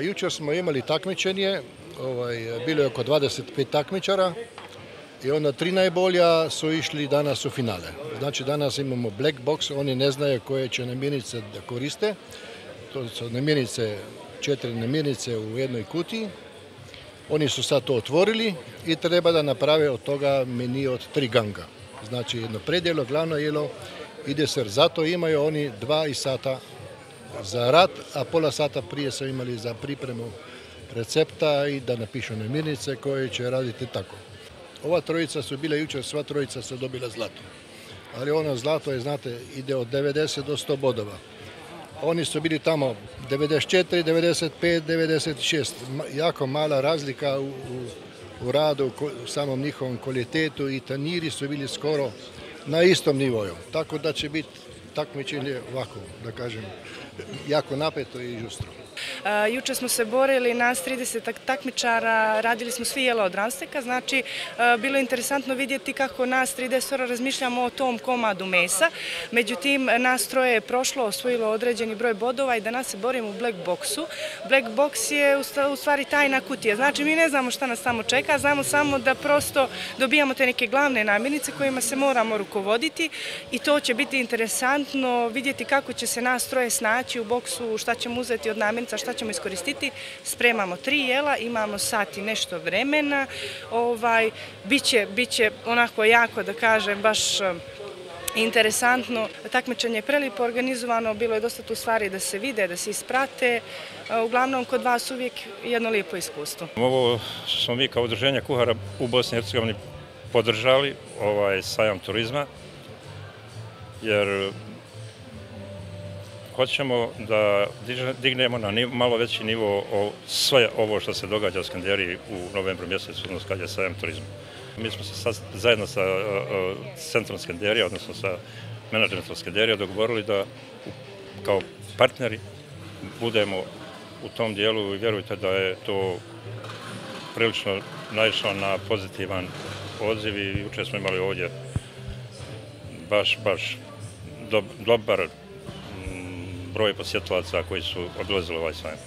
E, jučer smo imali takmičenje, ovaj, bilo je oko 25 takmičara i onda tri najbolja su išli danas u finale. Znači danas imamo black box, oni ne znaju koje će namirnice da koriste. To su namirnice, četiri namirnice u jednoj kutiji. Oni su sad to otvorili i treba da naprave od toga meni od tri ganga. Znači jedno predjelo, glavno jelo i desert. Zato imaju oni dva i sata za rad, a pola sata prije su imali za pripremu recepta i da napišu namirnice koje će raditi tako. Ova trojica su bile jučer, sva trojica su dobila zlato. Ali ono zlato je, znate, ide od 90 do 100 bodova. Oni su bili tamo 94, 95, 96. Jako mala razlika u, u, u radu, u samom njihovom kvalitetu i tanjiri su bili skoro na istom nivoju. Tako da će biti takmičenje ovako, da kažem, jako napeto i žustro. E, juče smo se borili nas 30 takmičara, radili smo svi jela od ransteka, znači e, bilo je interesantno vidjeti kako nas 30 razmišljamo o tom komadu mesa. Međutim, nas troje je prošlo, osvojilo određeni broj bodova i danas se borimo u black boxu. Black box je u stvari tajna kutija, znači mi ne znamo šta nas tamo čeka, znamo samo da prosto dobijamo te neke glavne namirnice kojima se moramo rukovoditi i to će biti interesantno vidjeti kako će se nas troje snaći u boksu, šta ćemo uzeti od namirnica šta sad ćemo iskoristiti. Spremamo tri jela, imamo sat i nešto vremena. Ovaj, biće, biće onako jako, da kažem, baš um, interesantno. Takmičenje je prelipo organizovano, bilo je dosta tu stvari da se vide, da se isprate. Uh, uglavnom, kod vas uvijek jedno lijepo iskustvo. Ovo smo mi kao udruženje kuhara u Bosni i Hercegovini podržali, ovaj sajam turizma, jer hoćemo da dignemo na malo veći nivo o sve ovo što se događa u Skanderiji u novembru mjesecu, odnosno kad je sajem turizma. Mi smo se sad zajedno sa e, e, centrom Skanderija, odnosno sa menadžmentom Skanderija, dogovorili da kao partneri budemo u tom dijelu i vjerujte da je to prilično naišlo na pozitivan odziv i juče smo imali ovdje baš, baš dobar broj posjetovaca koji su odlazili ovaj sajam.